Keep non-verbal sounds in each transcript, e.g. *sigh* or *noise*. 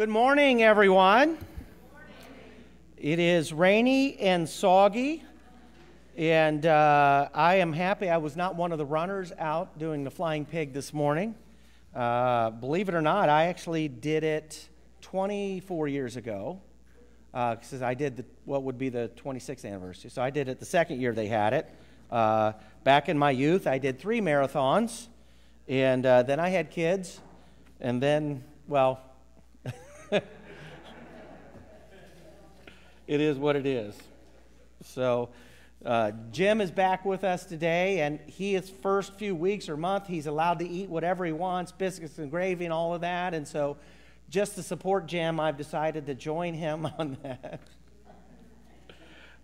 Good morning, everyone. It is rainy and soggy, and uh, I am happy I was not one of the runners out doing the flying pig this morning. Uh, believe it or not, I actually did it 24 years ago because uh, I did the, what would be the 26th anniversary. So I did it the second year they had it. Uh, back in my youth, I did three marathons, and uh, then I had kids, and then, well, it is what it is. So, uh, Jim is back with us today, and he, his first few weeks or month, he's allowed to eat whatever he wants, biscuits and gravy and all of that. And so, just to support Jim, I've decided to join him *laughs* on that.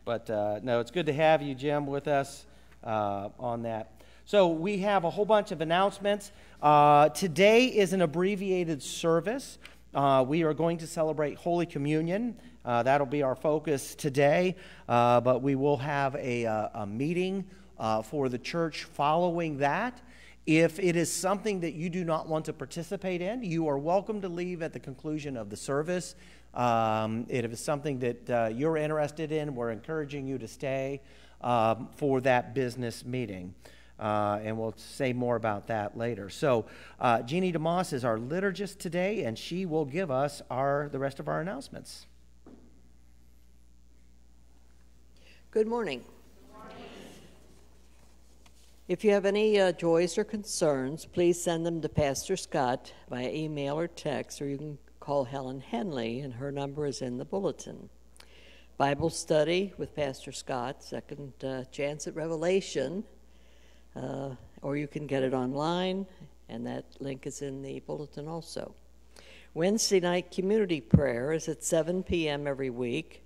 but uh, no, it's good to have you, Jim, with us uh, on that. So, we have a whole bunch of announcements. Uh, today is an abbreviated service. Uh, we are going to celebrate Holy Communion. Uh, that'll be our focus today, uh, but we will have a, uh, a meeting uh, for the church following that. If it is something that you do not want to participate in, you are welcome to leave at the conclusion of the service. Um, if it's something that uh, you're interested in, we're encouraging you to stay um, for that business meeting. Uh, and we'll say more about that later. So, uh, Jeannie DeMoss is our liturgist today, and she will give us our, the rest of our announcements. Good morning. If you have any uh, joys or concerns, please send them to Pastor Scott via email or text, or you can call Helen Henley, and her number is in the bulletin. Bible study with Pastor Scott, second uh, chance at Revelation uh, or you can get it online, and that link is in the bulletin also. Wednesday night community prayer is at 7 p.m. every week.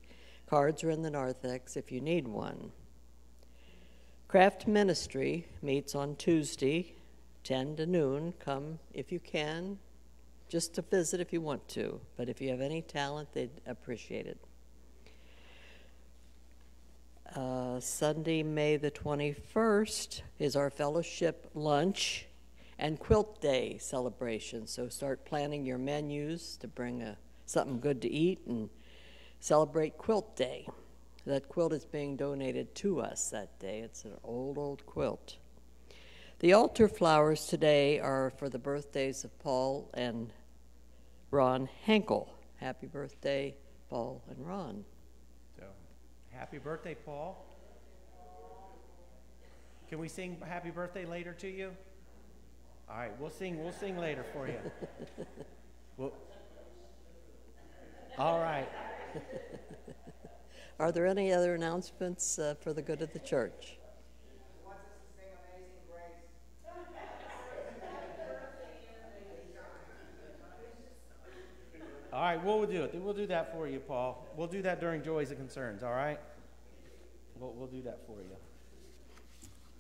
Cards are in the narthex if you need one. Craft Ministry meets on Tuesday, 10 to noon. Come if you can, just to visit if you want to. But if you have any talent, they'd appreciate it. Uh, Sunday, May the 21st, is our fellowship lunch and quilt day celebration. So start planning your menus to bring a, something good to eat and celebrate quilt day. That quilt is being donated to us that day. It's an old, old quilt. The altar flowers today are for the birthdays of Paul and Ron Henkel. Happy birthday, Paul and Ron. So, happy birthday, Paul. Can we sing happy birthday later to you? All right, we'll sing we'll sing later for you. *laughs* We'll, all right. *laughs* Are there any other announcements uh, for the good of the church? All right, we'll do it. We'll do that for you, Paul. We'll do that during Joys and Concerns, all right? We'll, we'll do that for you.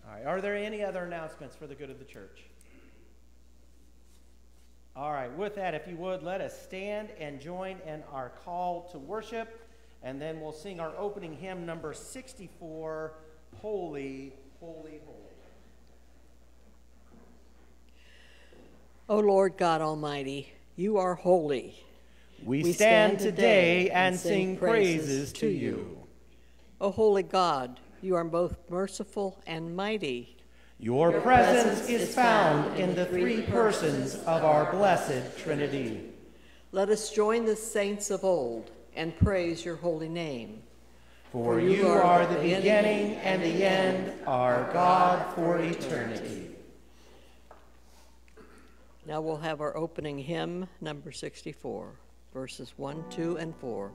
All right, are there any other announcements for the good of the church? All right, with that, if you would, let us stand and join in our call to worship, and then we'll sing our opening hymn number 64 Holy, Holy, Holy. O Lord God Almighty, you are holy. We, we stand, stand today and sing praises to you. O holy God, you are both merciful and mighty. Your, Your presence, presence is found in the three persons of our blessed Trinity. Let us join the saints of old and praise your holy name. For you are the beginning and the end, our God for eternity. Now we'll have our opening hymn, number 64 verses 1, 2, and 4.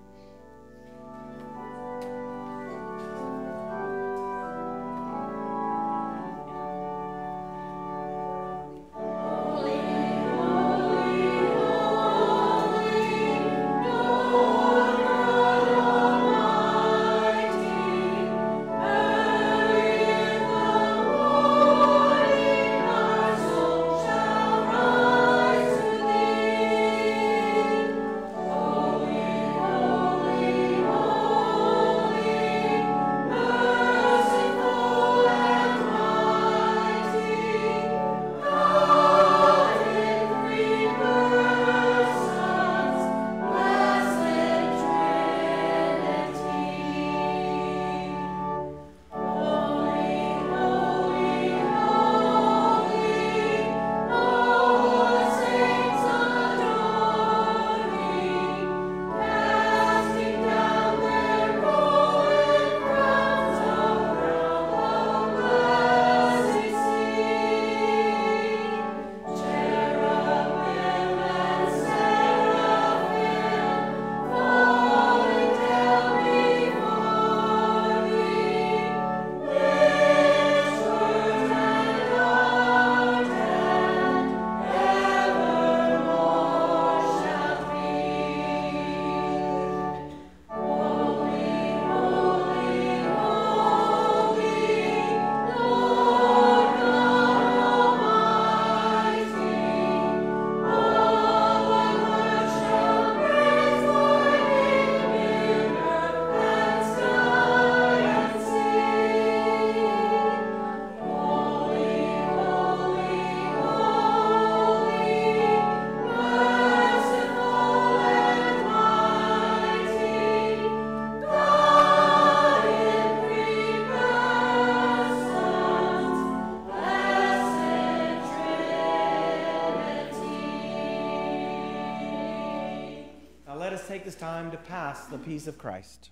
Take this time to pass the peace of Christ.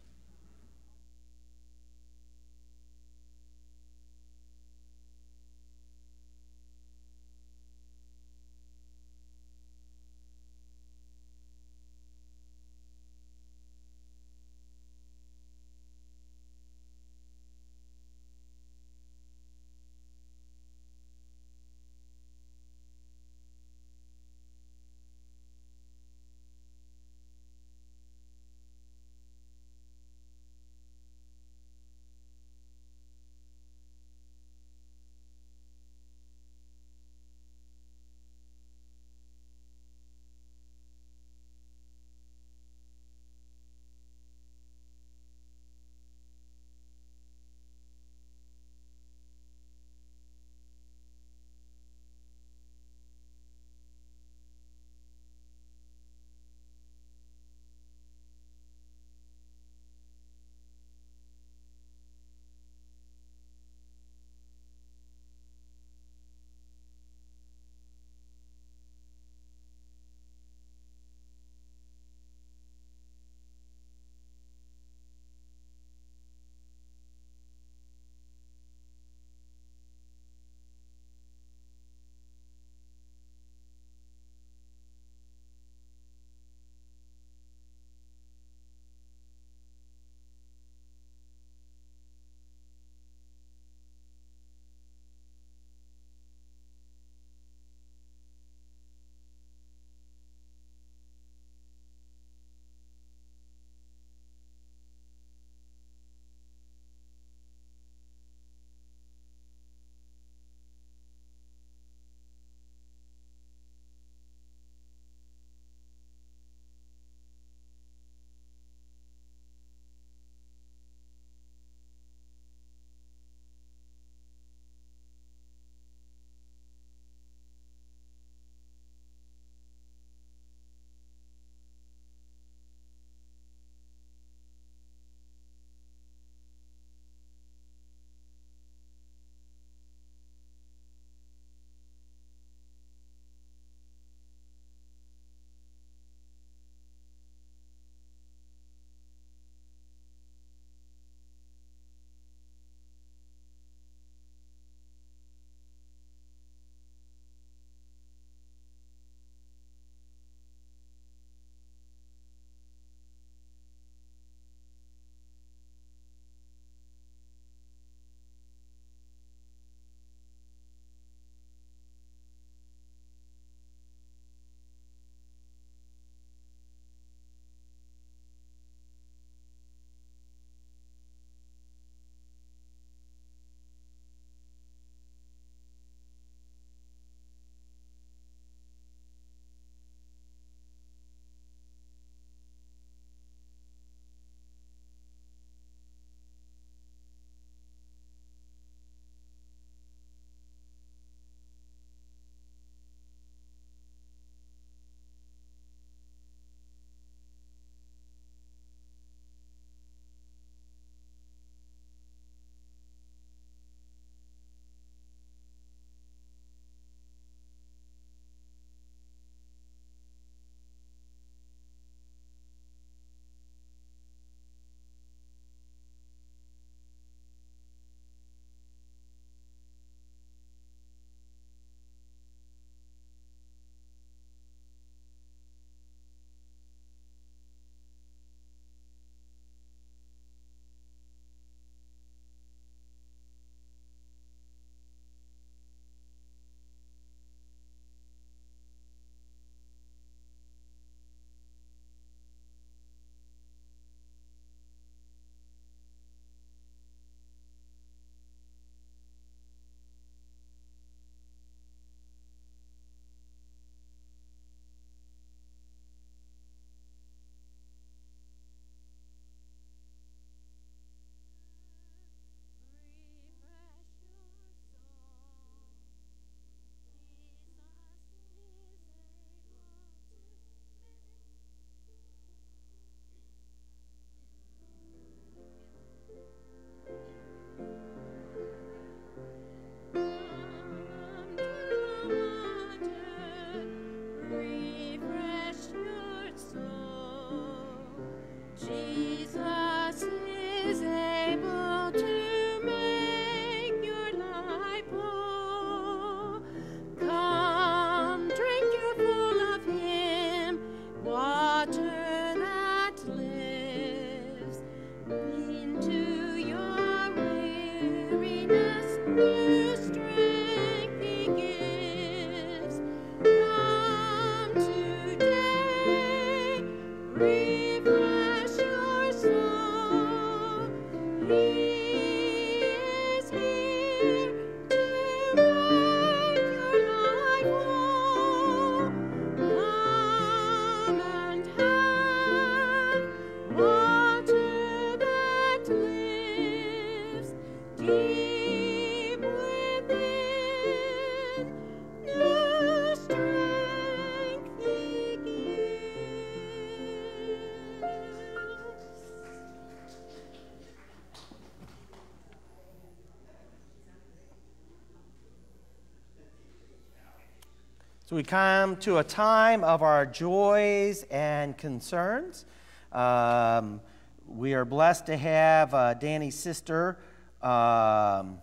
So we come to a time of our joys and concerns. Um, we are blessed to have uh, Danny's sister um,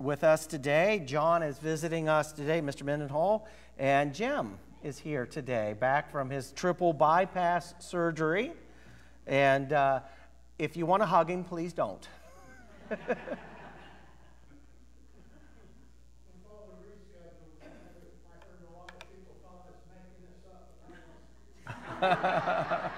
with us today. John is visiting us today, Mr. Mendenhall, and Jim is here today, back from his triple bypass surgery. And uh, if you want to hug him, please don't. *laughs* *laughs*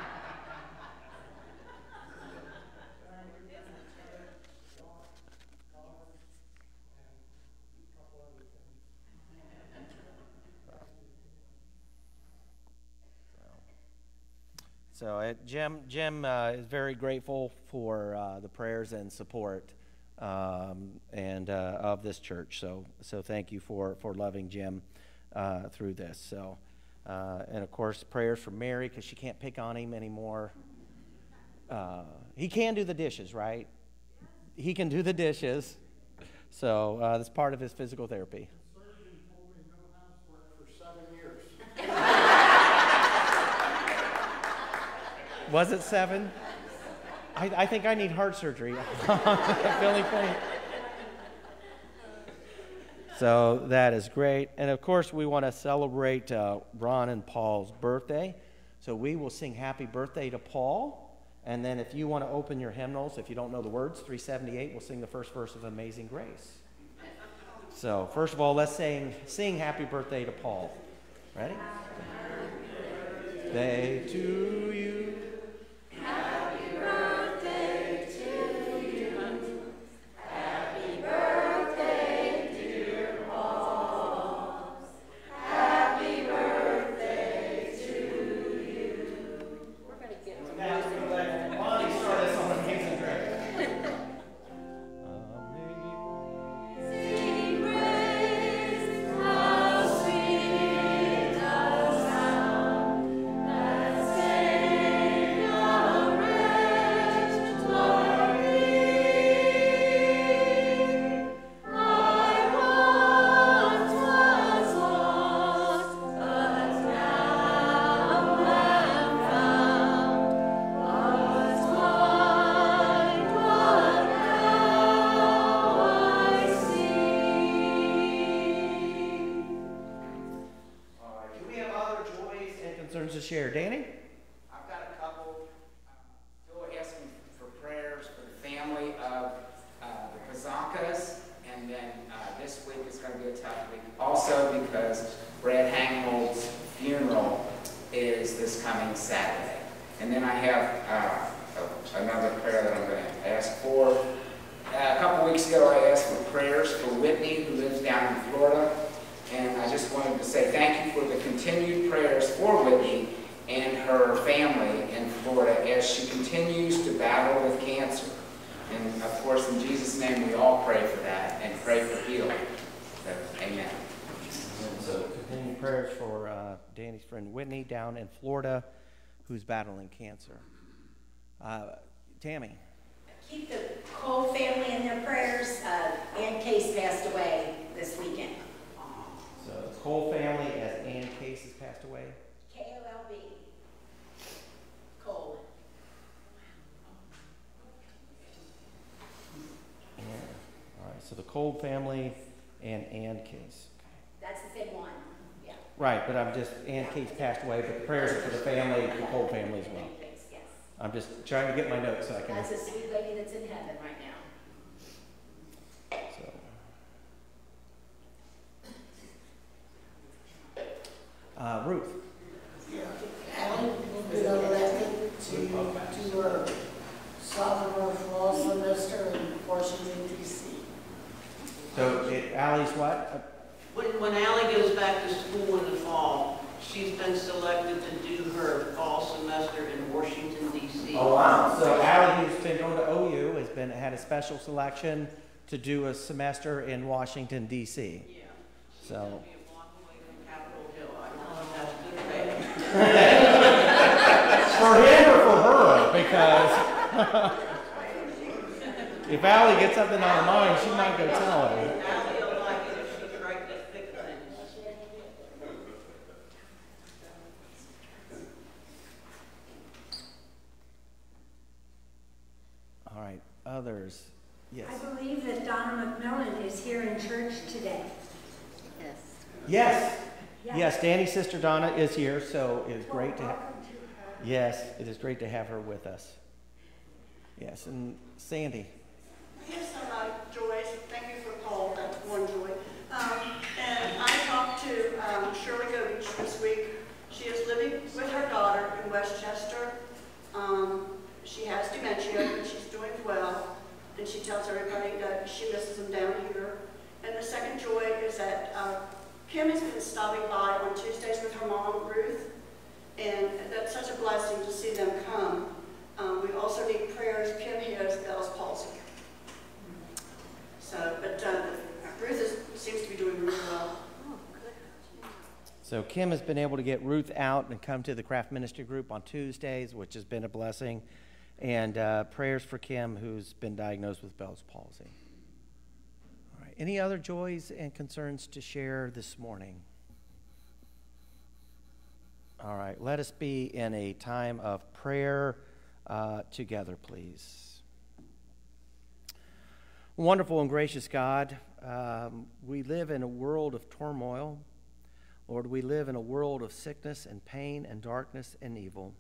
So uh, Jim, Jim uh, is very grateful for uh, the prayers and support um, and uh, of this church. So, so thank you for for loving Jim uh, through this. So, uh, and of course, prayers for Mary because she can't pick on him anymore. he can do the dishes, right? He can do the dishes. So that's part of his physical therapy. Was it seven? I, I think I need heart surgery. *laughs* Feeling faint. So that is great. And of course, we want to celebrate uh, Ron and Paul's birthday. So we will sing happy birthday to Paul. And then if you want to open your hymnals, if you don't know the words, 378, we'll sing the first verse of Amazing Grace. So first of all, let's sing, sing happy birthday to Paul. Ready? Day to you. Share. Danny? I've got a couple. Uh, Phil asking for prayers for the family of uh, the Kazankas, and then uh, this week is going to be a tough week. Also because Brad Hanghold's funeral is this coming Saturday. And then I have uh, another prayer that I'm going to ask for. Uh, a couple weeks ago, I asked for prayers for Whitney, who lives down in Florida. And I just wanted to say thank you for the continued prayers for Whitney and her family in Florida as she continues to battle with cancer. And of course, in Jesus' name, we all pray for that and pray for healing. So, amen. So, continued prayers for uh, Danny's friend Whitney down in Florida who's battling cancer. Uh, Tammy. Keep the Kolb family in their prayers. Uh, Ann Case passed away this weekend. So the Kolb family as Ann Case has passed away? K-O-L-B. Kolb. Yeah. All right, so the Kolb family and Ann Case. That's the same one. Right, but I'm just, Ann Case passed away, but the prayers are for the family, the whole family as well. Yes. I'm just trying to get my notes so I can. That's a sweet lady that's in heaven right now. So. Uh, Ruth. Yeah, Alan been elected to do a sophomore fall semester in Washington DC. So it, Allie's what? When, when Allie goes back to school in the fall, she's been selected to do her fall semester in Washington DC. Oh wow! So Allie, who's been going to OU, has been had a special selection to do a semester in Washington D.C. Yeah. So She'll be a block away from Capitol Hill. I don't know if that's good or bad. *laughs* for him or for her, because *laughs* if Allie gets something on her mind, she might go tell her. Allie will like it if she's right in the thick of things. Prayers. Yes. I believe that Donna McMillan is here in church today. Yes. Yes. Yeah. Yes, Danny's sister Donna is here, so it is great to have. Welcome to her. Yes, it is great to have her with us. Yes, and Sandy. Yes, hello, Joyce. Thank you for calling. That's one joy. Um, and I talked to um, Shirley Govich this week. She is living with her daughter in Westchester. Um, she has dementia, but she's doing well. And she tells everybody them down here. And the second joy is that uh, Kim has been stopping by on Tuesdays with her mom, Ruth. And that's such a blessing to see them come. Um, we also need prayers. Kim has Bell's palsy. So, but uh, Ruth is, seems to be doing really well. So Kim has been able to get Ruth out and come to the craft ministry group on Tuesdays, which has been a blessing. And uh, prayers for Kim, who's been diagnosed with Bell's palsy. Any other joys and concerns to share this morning? All right. Let us be in a time of prayer uh, together, please. Wonderful and gracious God, um, we live in a world of turmoil. Lord, we live in a world of sickness and pain and darkness and evil.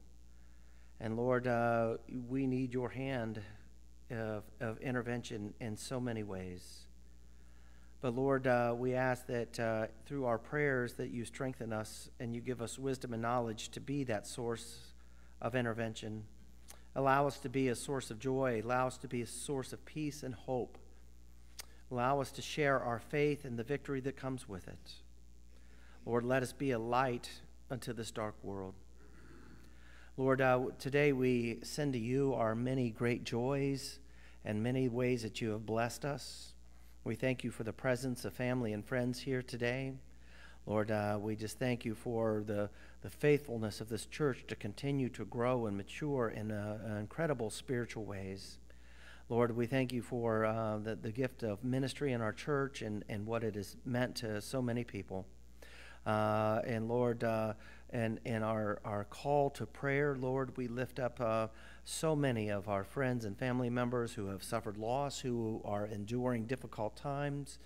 And Lord, uh, we need your hand of, of intervention in so many ways. But Lord, uh, we ask that uh, through our prayers that you strengthen us and you give us wisdom and knowledge to be that source of intervention. Allow us to be a source of joy. Allow us to be a source of peace and hope. Allow us to share our faith and the victory that comes with it. Lord, let us be a light unto this dark world. Lord, uh, today we send to you our many great joys and many ways that you have blessed us. We thank you for the presence of family and friends here today. Lord, uh, we just thank you for the, the faithfulness of this church to continue to grow and mature in uh, incredible spiritual ways. Lord, we thank you for uh, the, the gift of ministry in our church and, and what it has meant to so many people. Uh, and Lord, uh, and, and our, our call to prayer, Lord, we lift up uh, so many of our friends and family members who have suffered loss, who are enduring difficult times.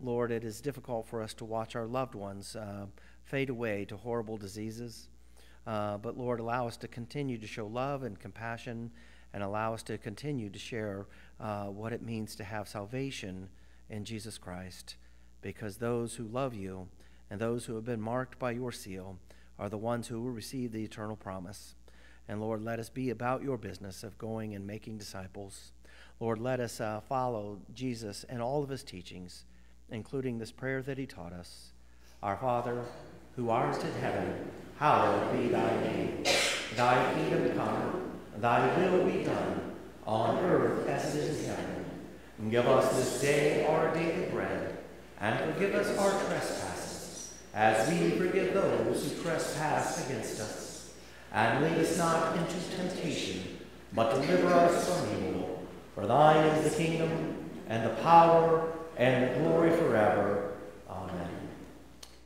Lord, it is difficult for us to watch our loved ones uh, fade away to horrible diseases. Uh, but Lord, allow us to continue to show love and compassion and allow us to continue to share uh, what it means to have salvation in Jesus Christ. Because those who love you and those who have been marked by your seal are the ones who will receive the eternal promise. And Lord, let us be about your business of going and making disciples. Lord, let us uh, follow Jesus and all of his teachings, including this prayer that he taught us Our Father, who art in heaven, hallowed be thy name. Thy kingdom come, thy will be done, on earth as it is in heaven. Give us this day our daily bread, and forgive us our trespasses, as we forgive those who trespass against us. And lead us not into temptation, but deliver us from evil. For thine is the kingdom, and the power, and the glory forever. Amen.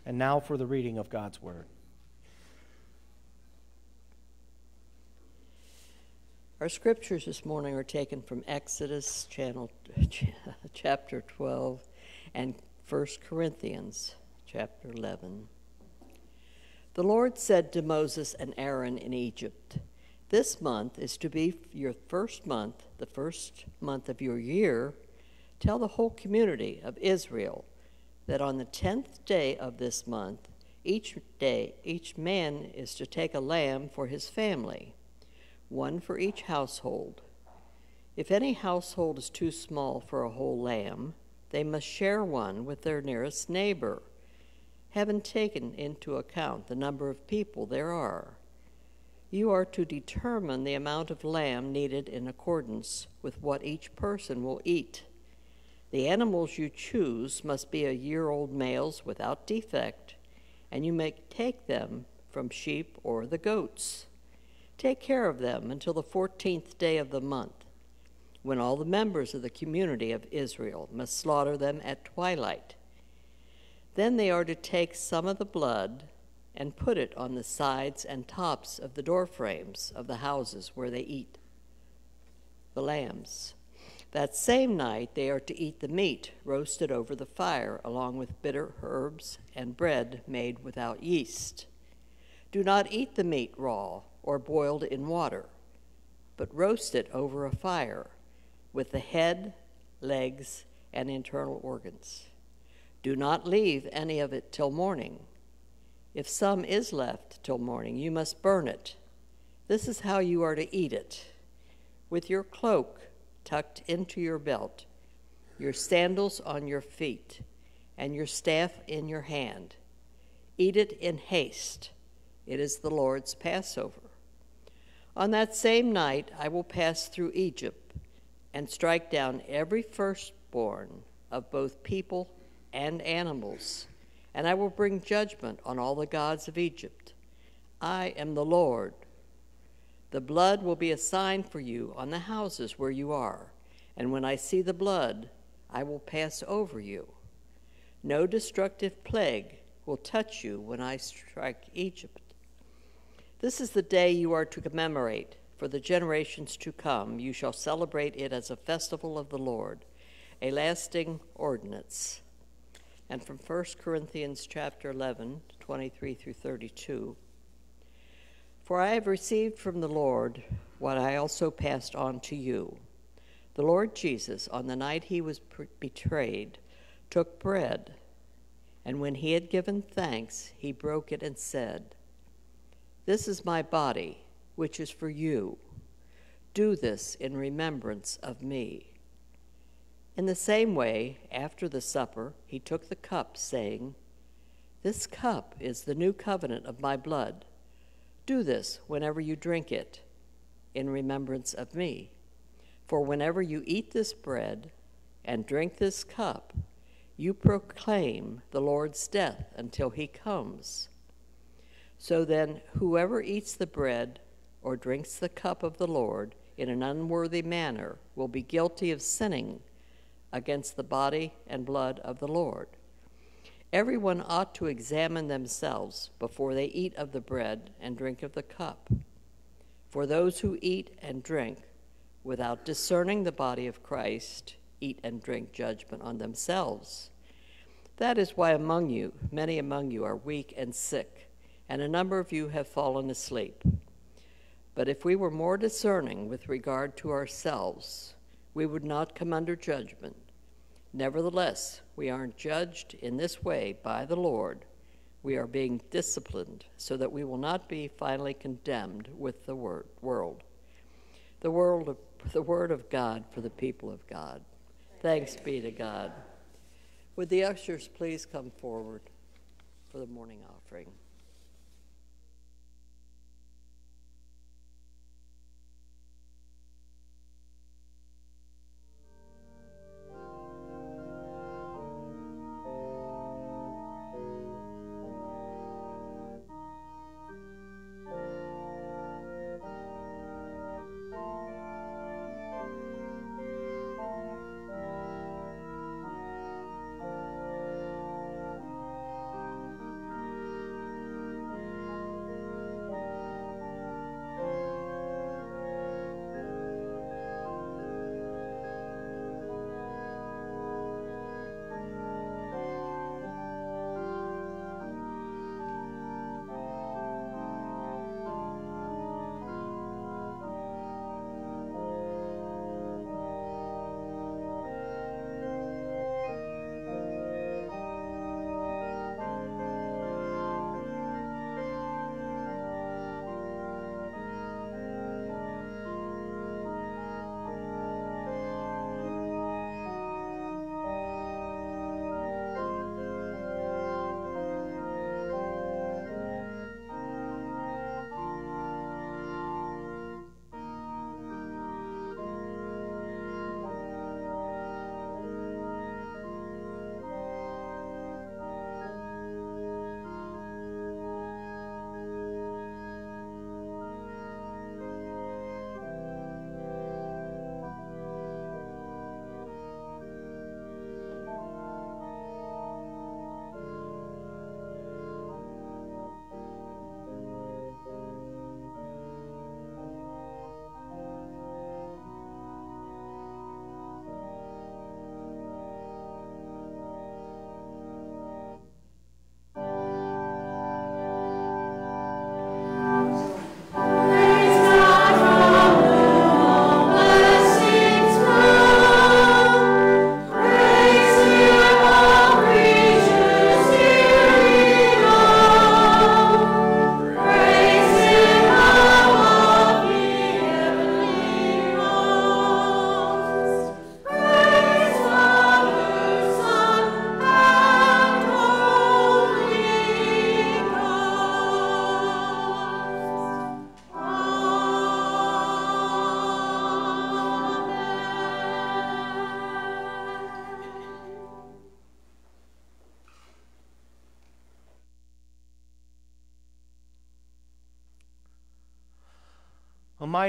And now for the reading of God's word. Our scriptures this morning are taken from Exodus channel, *laughs* chapter 12 and 1 Corinthians chapter 11. The Lord said to Moses and Aaron in Egypt, This month is to be your first month, the first month of your year. Tell the whole community of Israel that on the tenth day of this month, each day, each man is to take a lamb for his family one for each household. If any household is too small for a whole lamb, they must share one with their nearest neighbor, having taken into account the number of people there are. You are to determine the amount of lamb needed in accordance with what each person will eat. The animals you choose must be a year old males without defect, and you may take them from sheep or the goats. Take care of them until the 14th day of the month, when all the members of the community of Israel must slaughter them at twilight. Then they are to take some of the blood and put it on the sides and tops of the door frames of the houses where they eat the lambs. That same night they are to eat the meat roasted over the fire, along with bitter herbs and bread made without yeast. Do not eat the meat raw or boiled in water, but roast it over a fire with the head, legs, and internal organs. Do not leave any of it till morning. If some is left till morning, you must burn it. This is how you are to eat it with your cloak tucked into your belt, your sandals on your feet, and your staff in your hand. Eat it in haste. It is the Lord's Passover. On that same night I will pass through Egypt and strike down every firstborn of both people and animals, and I will bring judgment on all the gods of Egypt. I am the Lord. The blood will be a sign for you on the houses where you are, and when I see the blood, I will pass over you. No destructive plague will touch you when I strike Egypt. This is the day you are to commemorate. For the generations to come, you shall celebrate it as a festival of the Lord, a lasting ordinance. And from 1 Corinthians chapter 11, 23 through 32. For I have received from the Lord what I also passed on to you. The Lord Jesus, on the night he was betrayed, took bread, and when he had given thanks, he broke it and said, This is my body, which is for you. Do this in remembrance of me. In the same way, after the supper, he took the cup, saying, This cup is the new covenant of my blood. Do this whenever you drink it in remembrance of me. For whenever you eat this bread and drink this cup, you proclaim the Lord's death until he comes. So then, whoever eats the bread or drinks the cup of the Lord in an unworthy manner will be guilty of sinning against the body and blood of the Lord. Everyone ought to examine themselves before they eat of the bread and drink of the cup. For those who eat and drink without discerning the body of Christ eat and drink judgment on themselves. That is why among you, many among you are weak and sick, and a number of you have fallen asleep. But if we were more discerning with regard to ourselves, we would not come under judgment. Nevertheless, we aren't judged in this way by the Lord. We are being disciplined so that we will not be finally condemned with the world. The, world of, the word of God for the people of God. Thanks be to God. Would the ushers please come forward for the morning offering?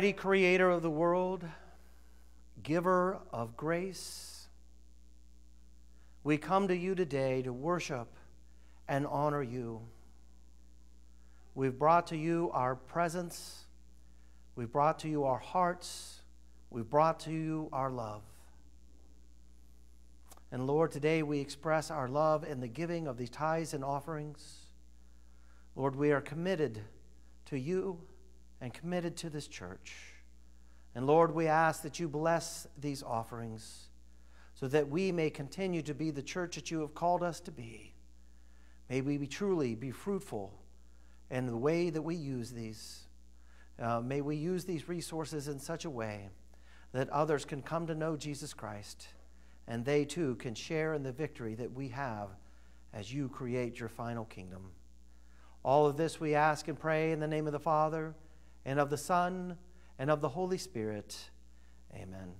Almighty Creator of the world, giver of grace, we come to you today to worship and honor you. We've brought to you our presence, we've brought to you our hearts, we've brought to you our love. And Lord, today we express our love in the giving of these tithes and offerings. Lord, we are committed to you and committed to this church. And Lord, we ask that you bless these offerings so that we may continue to be the church that you have called us to be. May we be truly be fruitful in the way that we use these. Uh, may we use these resources in such a way that others can come to know Jesus Christ and they too can share in the victory that we have as you create your final kingdom. All of this we ask and pray in the name of the Father, and of the Son, and of the Holy Spirit. Amen.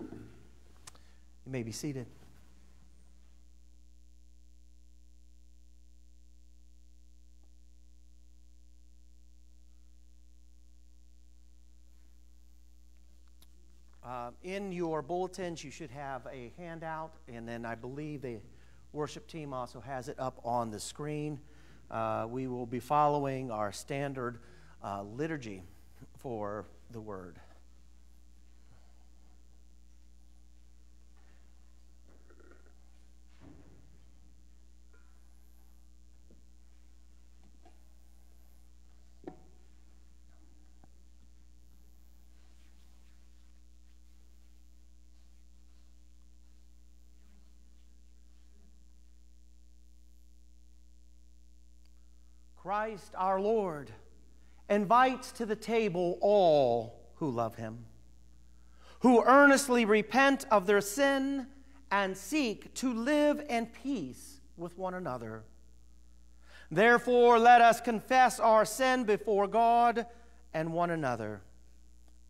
You may be seated. Uh, in your bulletins, you should have a handout, and then I believe the worship team also has it up on the screen. Uh, we will be following our standard uh, liturgy for the word. Christ our Lord invites to the table all who love him, who earnestly repent of their sin and seek to live in peace with one another. Therefore, let us confess our sin before God and one another.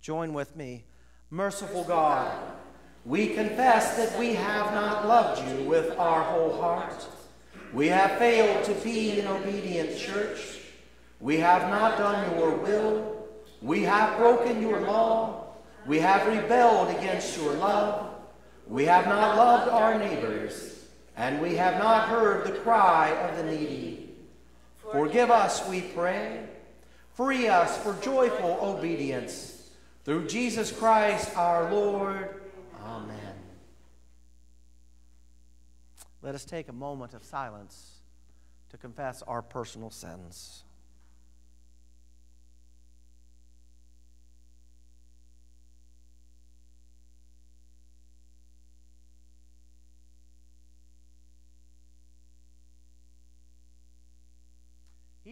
Join with me. Merciful God, we confess that we have not loved you with our whole heart we have failed to be an obedient church. We have not done your will. We have broken your law. We have rebelled against your love. We have not loved our neighbors, and we have not heard the cry of the needy. Forgive us, we pray. Free us for joyful obedience. Through Jesus Christ our Lord. Amen. Let us take a moment of silence to confess our personal sins.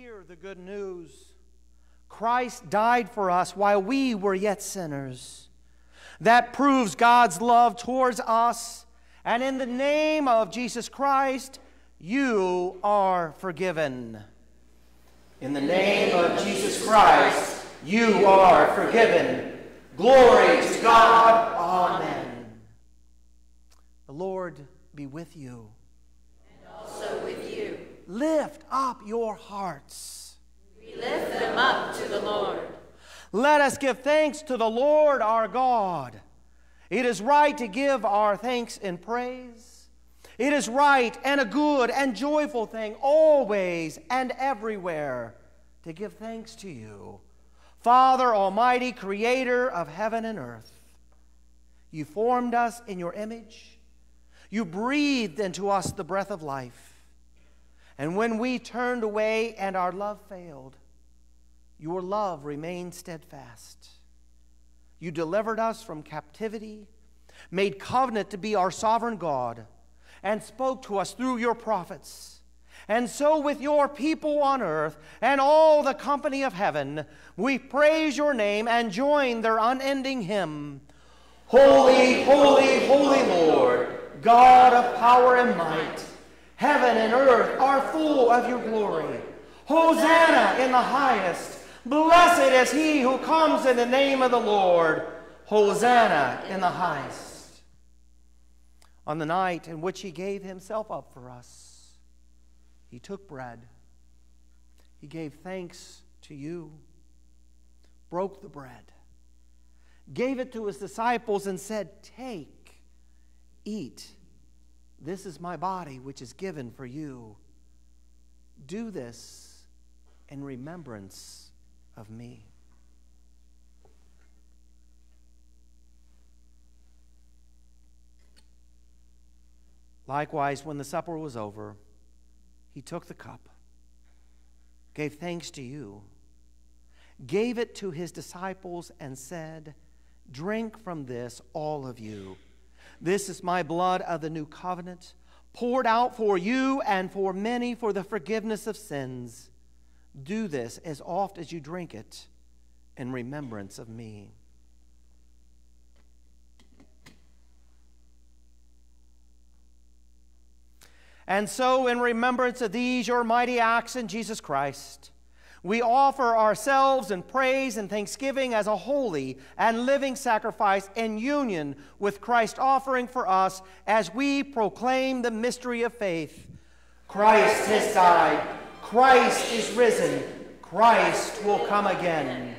Hear the good news. Christ died for us while we were yet sinners. That proves God's love towards us and in the name of Jesus Christ, you are forgiven. In the name of Jesus Christ, you are forgiven. Glory to God. Amen. The Lord be with you. And also with you. Lift up your hearts. We lift them up to the Lord. Let us give thanks to the Lord our God. It is right to give our thanks and praise. It is right and a good and joyful thing always and everywhere to give thanks to you, Father Almighty, creator of heaven and earth. You formed us in your image. You breathed into us the breath of life. And when we turned away and our love failed, your love remained steadfast. You delivered us from captivity, made covenant to be our sovereign God, and spoke to us through your prophets. And so, with your people on earth and all the company of heaven, we praise your name and join their unending hymn Holy, holy, holy Lord, God of power and might. Heaven and earth are full of your glory. Hosanna in the highest. Blessed is he who comes in the name of the Lord. Hosanna in the highest. On the night in which he gave himself up for us, he took bread. He gave thanks to you, broke the bread, gave it to his disciples, and said, Take, eat. This is my body, which is given for you. Do this in remembrance of me. Likewise, when the supper was over, he took the cup, gave thanks to you, gave it to his disciples, and said, Drink from this, all of you. This is my blood of the new covenant, poured out for you and for many for the forgiveness of sins. Do this as oft as you drink it in remembrance of me. And so, in remembrance of these, your mighty acts in Jesus Christ, we offer ourselves in praise and thanksgiving as a holy and living sacrifice in union with Christ offering for us as we proclaim the mystery of faith. Christ has died. Christ is risen. Christ will come again.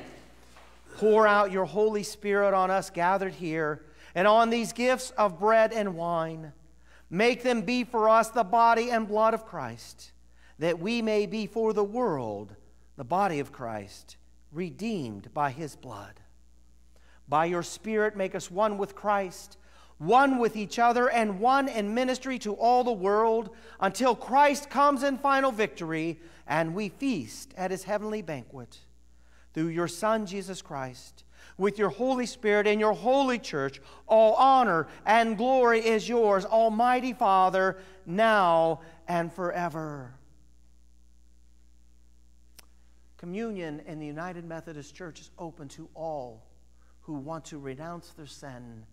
Pour out your Holy Spirit on us gathered here and on these gifts of bread and wine Make them be for us the body and blood of Christ, that we may be for the world the body of Christ, redeemed by his blood. By your Spirit, make us one with Christ, one with each other, and one in ministry to all the world until Christ comes in final victory and we feast at his heavenly banquet. Through your Son, Jesus Christ with your Holy Spirit and your holy church. All honor and glory is yours, Almighty Father, now and forever. Communion in the United Methodist Church is open to all who want to renounce their sin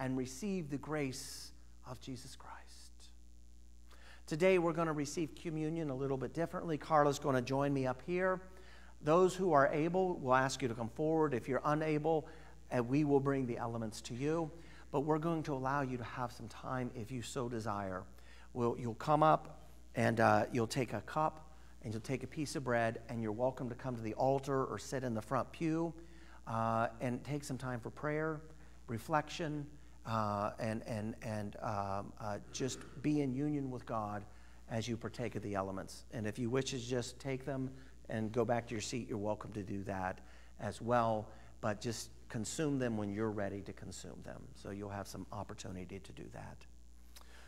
and receive the grace of Jesus Christ. Today we're going to receive communion a little bit differently. Carla's going to join me up here. Those who are able, we'll ask you to come forward. If you're unable, uh, we will bring the elements to you. But we're going to allow you to have some time if you so desire. We'll, you'll come up and uh, you'll take a cup and you'll take a piece of bread, and you're welcome to come to the altar or sit in the front pew uh, and take some time for prayer, reflection, uh, and, and, and um, uh, just be in union with God as you partake of the elements. And if you wish to just take them, and go back to your seat, you're welcome to do that as well. But just consume them when you're ready to consume them. So you'll have some opportunity to do that.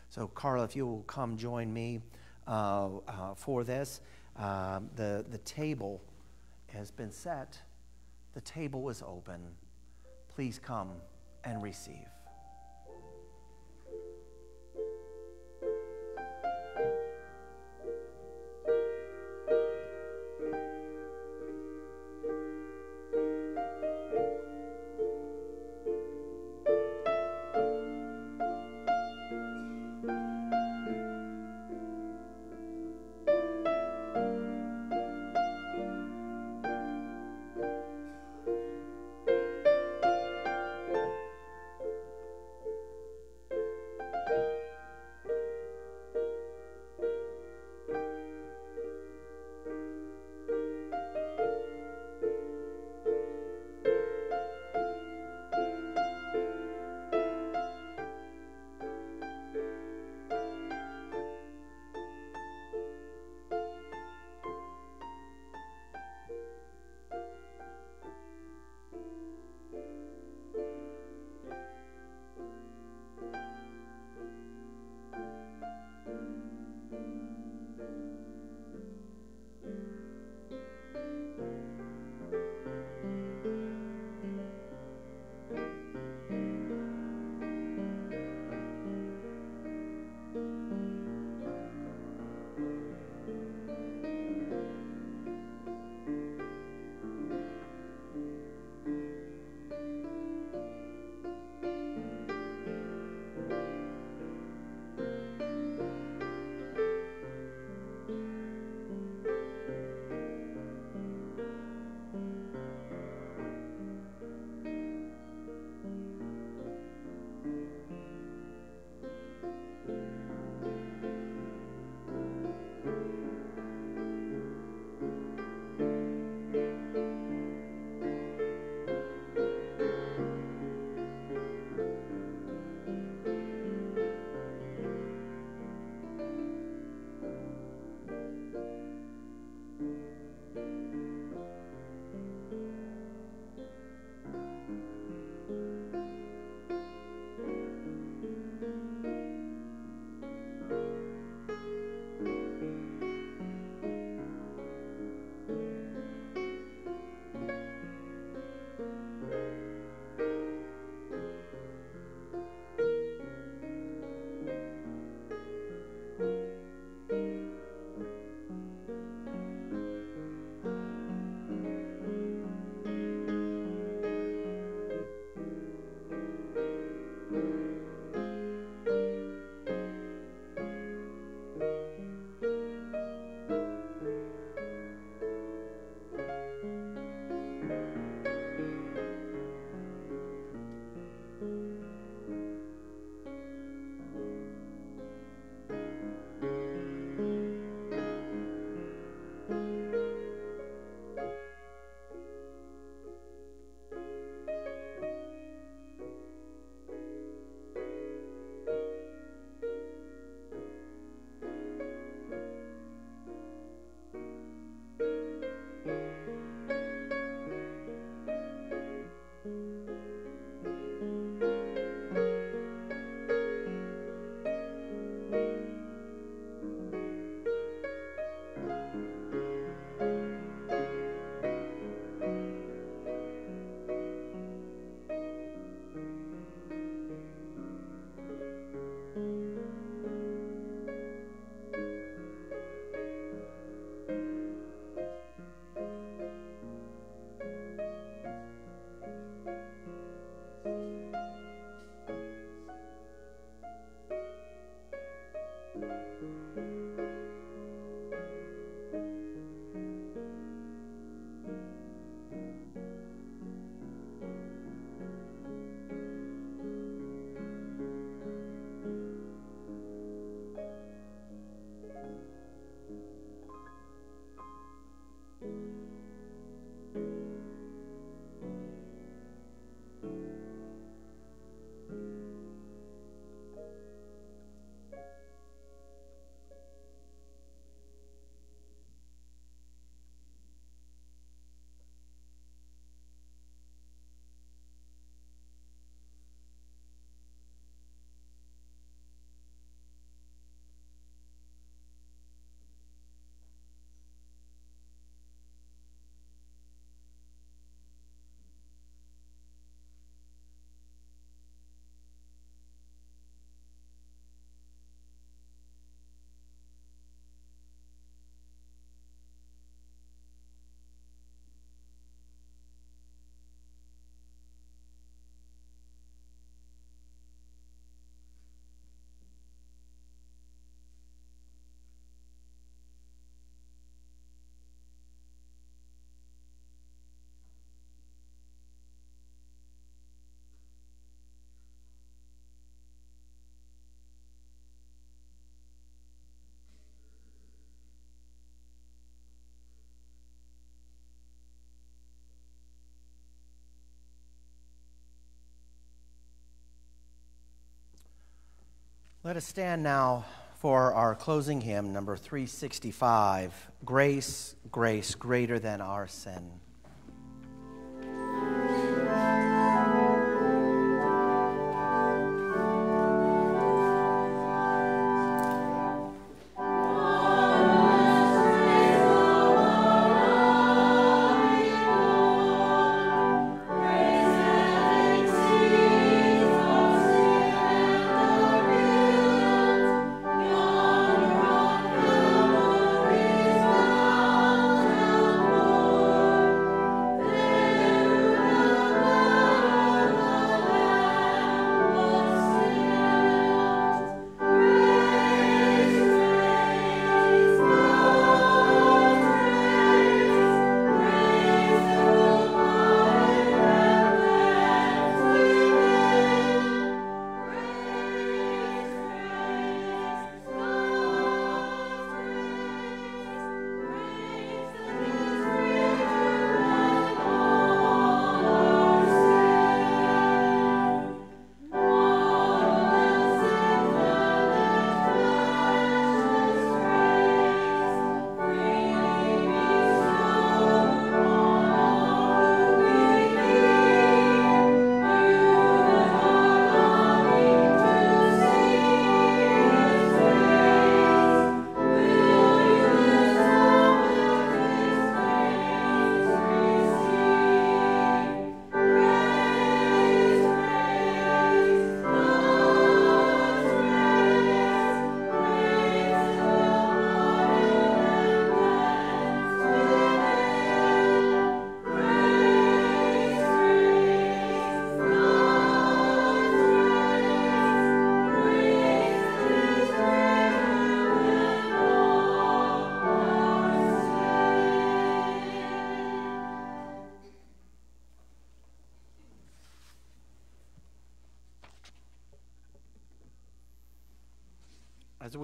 So, Carla, if you will come join me uh, uh, for this. Uh, the, the table has been set, the table is open. Please come and receive. Let us stand now for our closing hymn, number 365 Grace, Grace, Greater Than Our Sin.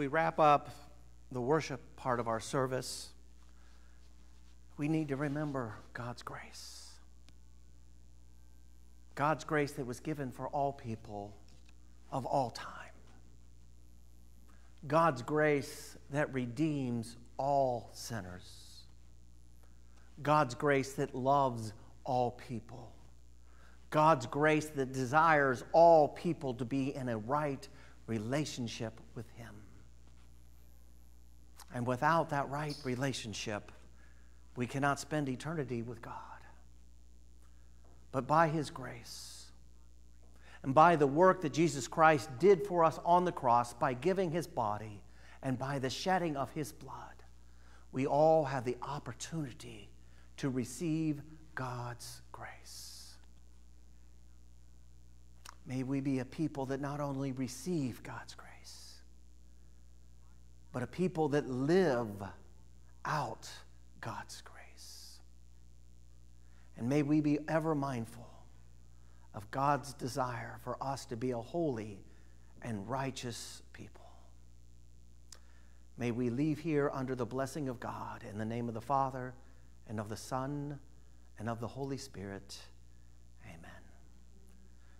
We wrap up the worship part of our service, we need to remember God's grace. God's grace that was given for all people of all time. God's grace that redeems all sinners. God's grace that loves all people. God's grace that desires all people to be in a right relationship with Him. And without that right relationship, we cannot spend eternity with God. But by His grace, and by the work that Jesus Christ did for us on the cross, by giving His body, and by the shedding of His blood, we all have the opportunity to receive God's grace. May we be a people that not only receive God's grace, but a people that live out God's grace. And may we be ever mindful of God's desire for us to be a holy and righteous people. May we leave here under the blessing of God in the name of the Father and of the Son and of the Holy Spirit. Amen.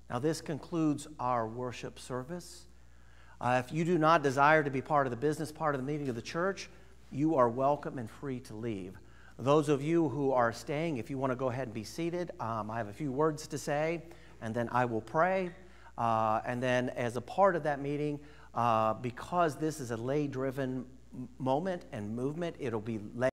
Now, this concludes our worship service. Uh, if you do not desire to be part of the business part of the meeting of the church, you are welcome and free to leave. Those of you who are staying, if you want to go ahead and be seated, um, I have a few words to say, and then I will pray. Uh, and then, as a part of that meeting, uh, because this is a lay driven moment and movement, it'll be lay